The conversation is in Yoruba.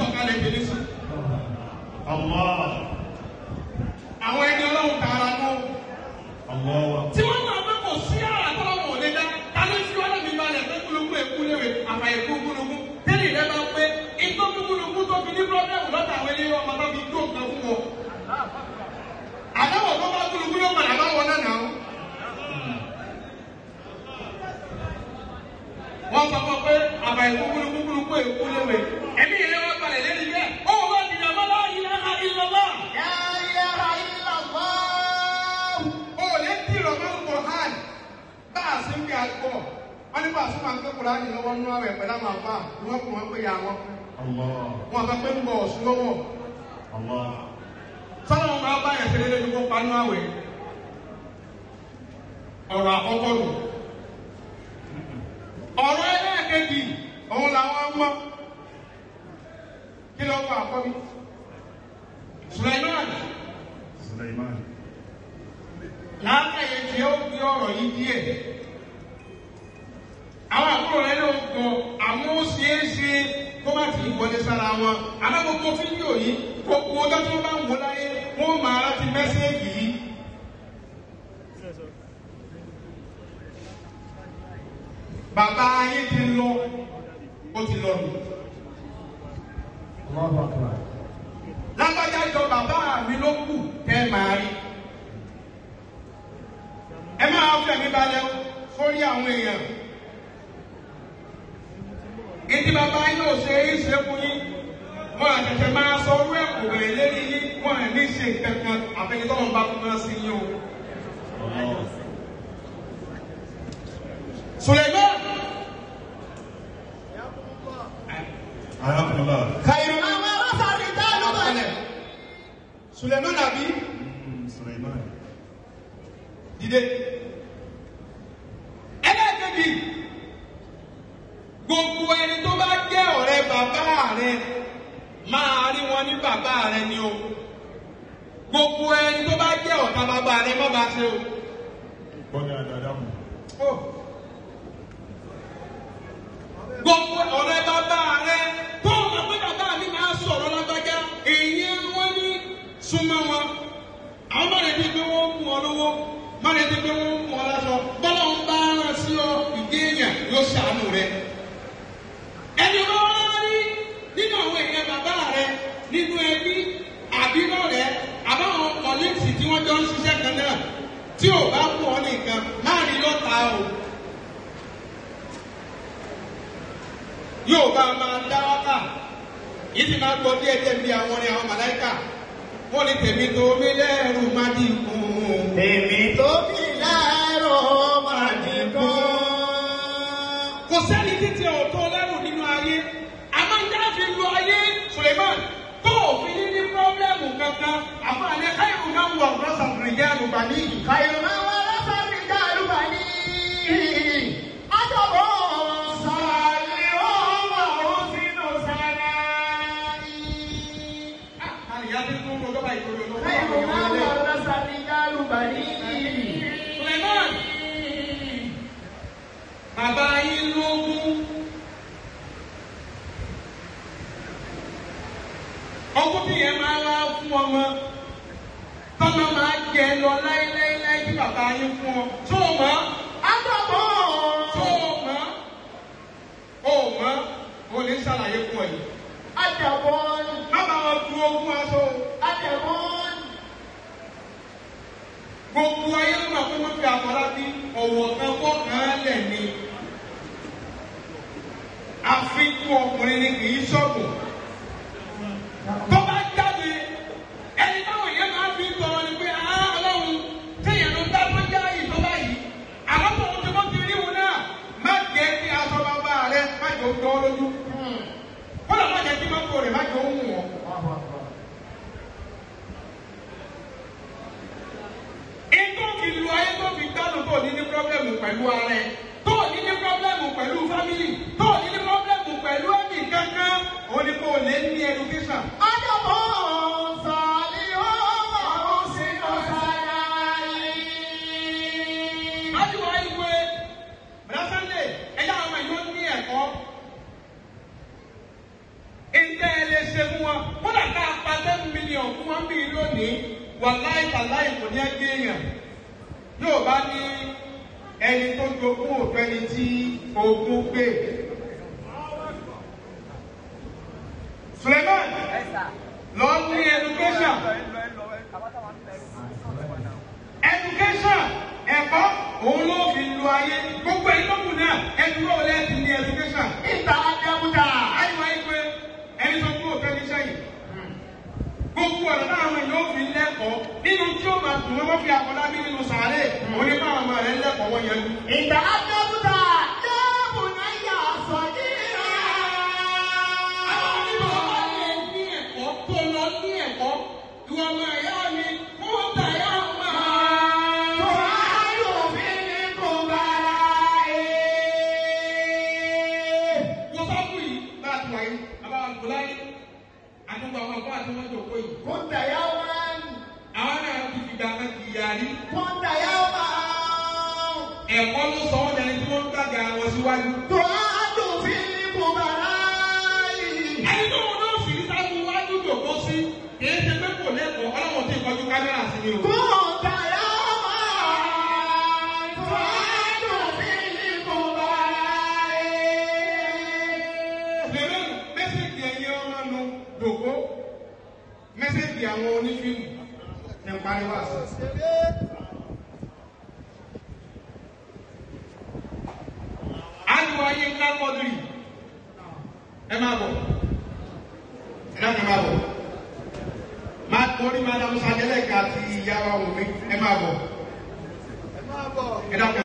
sọ̀kalẹ̀ tẹ̀lé. Allah. àwọn ẹni ọlọ́run tààrà náà. Allah. tí wọ́n máa bẹ́ kò sí àrà tó lọ́wọ́ òde dá kálí tí wọ́n lẹ́mìí balẹ̀ pé kúlùkù èkú léwe àfàyè kú kúlùkù tẹ́lẹ̀ rẹ bá pé bí kúlùkù tó fi ní pírọ́blẹ́mù lọ́tà àwọn ilé ọmọ tó fi tó nǹkan fún wọn. àdáwọ̀ tó bá kúlùkù ló padà bá wọn náà náà. wọ́n sọ fún ọ pé àfàyè kú kúlùkù kúlùkù èkú léwe ń bí àgbọ̀ wọ́n ní bá a sì máa ń gbé Kùránì lọ́wọ́ nínú àwẹ̀ pẹ̀lú àwọn àbá wọ́n kò wọ́n pé ya wọn. Allah. wọ́n sọ pé ń bọ̀ ọ̀sùn lọ́wọ́. Sọ́nà wọn máa bá yẹn ṣe lé lójú kó panú àwẹ̀. Ọ̀rọ̀ àkọ́kọ́ nù. Ọ̀rọ̀ ẹlẹ́ẹ̀kejì òun làwọn mọ́ kí ló kọ́ àkọ́bí? Sulaiman Sulaiman. láàkàyè tí ó gbé ọ̀rọ̀ yìí díẹ̀. Àwọn àbúrò rẹ̀ ló gbọ́ àmọ́ ó ṣeé ṣe kó má ti wọlé sára wọn. àmọ́ gbogbo fídíò yìí gbogbo ọjọ́ tí wọ́n bá ń wọ láyé wọ́n máa rántí mẹ́sẹ̀gì yìí. bàbá ayé ti lọ ó ti lọ nù. Lágbájá jọ bàbá mi ló kù tẹ́ máa rí. ẹ máa fẹ̀mí balẹ̀ sórí àwọn èèyàn. Ìdí bàbá yóò ṣe é ṣe fún yín wọn àtẹ̀tẹ̀ máa sọ orú ẹ̀ kò bẹ̀rẹ̀ lérí yín wọn à ní ṣe kankan àfẹnitọ́nà bá tún máa sí yín o. Suleiman Ayakullah. Khairu ma warafa rijalu bani. Suleiman àbí Mm, Sulaiman. dìde. ẹlẹ́ẹ̀kejì gbogbo rẹ máa rí wọn ní bàbá rẹ ni o gbogbo ẹni tó bá jẹ́ ọ̀tá bàbá rẹ má bàa ṣe o. Bọ́dà Dàdámù. Oh. gbogbo ọ̀rẹ́ bàbá rẹ tó o mọ̀ pé bàbá mi máa sọ̀rọ̀ lágbájá èyí wọn ní súnmọ́ wọn àwọn má lè di pé wọ́n mú ọ lówó má lè di pé wọ́n mú ọ lásọ bọ́lá ń bá rán sí ọ ìdí èèyàn yóò ṣàánú rẹ ẹni wọn wá rí nínú àwọn èèyàn bàbá rẹ nínú ẹbí àbí lọ́rẹ̀ẹ́ àbáwọn kọ̀lẹ́tì tí wọ́n jọ ń ṣiṣẹ́ kan náà tí ò bá kú ọ nìkan má rí lọ́ta o. yóò bá a máa dá wákà yìí ti máa gbọ́ díẹ̀ díẹ̀ bí àwọn ní àwọn màláìkà wọ́n ní tèmi tó mi lẹ́rù má dì kún. Èmi tó bí lẹ́rọ máa dìgbọ́n. kò sẹ́ni títí ọ̀tọ́ lẹ́rù nínú ayé àmọ́ ń dá fi lu ayé Suleiman tó òfin ní ní pọ́blẹ́mù kankan àmọ́ àlẹ́ káyọ̀ náà wọ̀ ọ̀rọ̀sàn rìnjẹ́ àlùbá bàbá yín lógún. ọkùnrin yẹn máa wá fún ọmọ tọ́mọ máa jẹ lọ láéláéláé tí bàbá yín fún ọ tó o mọ̀ Adabo tó o mọ̀ o mọ̀ o ní ṣàlàyé fún ọ yìí. Adabo má bá wọn du ogún aṣọ o. Adabo. gbogbo ayé ló máa fún fi àfọlábí ọ̀wọ̀ kan fọ́ kan lẹ̀ ni. àfikún ọkùnrin ni kì í ṣọ́ọ̀bù. tó pẹ̀lú ara ẹ̀ tó ní ní pọ́blẹ́mù pẹ̀lú fámìlì tó ní ní pọ́blẹ́mù pẹ̀lú ẹ̀mí kankan òun ni kò lè ní education. adọ́bọ̀ sàlì ọmọ òsì ọ̀sàlà yìí. látiwá ìwé brasande ẹ̀yà àwọn ìlú ní ẹ̀kọ́. ìtẹ́ ẹ lè ṣe fún wọn kódà ká pa ten million fún wọn bí lónìí wàláìtàláì kò ní ẹgbẹ́ èèyàn yóò bá ní ẹni tó jogún òfin ẹni tí ogún gbé. Suleiman lọ ní education ẹ̀kọ́ òun ló fi lu ayé gbogbo ẹni tó kù náà ẹni tó lẹ́ ti ní education. Ìta Adébúta. Àyùmọ̀ ayé pé ẹni tó kú òfin ẹni sẹ́yìn táwọn èèyàn ó fi lẹ́kọ̀ọ́ nínú tí ó máa dùn wọ́n fi àkọ́dá bí nínú sàárè òun ní báwọn ọmọ rẹ̀ lẹ́kọ̀ọ́ wọ́n yẹn. Ìta Adébúta. Yóò náà yà sọ̀dí àwọn onímọ̀ ọba lè ní ẹ̀kọ́ tó lọ ní ẹ̀kọ́ ìwọ ọmọ ẹ̀yà mi wọ́n tà yá máa. wọ́n yìí àdúgbò àwọn ọkọ àti wọn jòkó yìí. àwọn náà ti fi gbàgbé ti yàrí. ẹ̀kọ́ ló sọ wọ́n dẹni tí wọ́n ń gbàgbé àwọn síwájú. ẹni tó wọn náà sì ń sáájú wájú jòkó sí kìí ṣe pé kò lẹ́kọ̀ọ́ ọlọ́wọ́n ti kọjú kámẹ́rà sí ni o. lẹ́mẹ̀rún mẹ́sẹ̀gì ẹ̀yẹ ọmọ jòkó mẹ́sẹ̀gì àwọn onífíìmù ní pariwo. Àdùn ayé ńlá kọ́dùrì ẹ máa bọ̀. Ẹ dákun máa bọ̀. Máa torí máa dàmú sadẹ́lẹ̀ ká àti ìyá wa wò mí ẹ máa bọ̀. Ẹ dákun.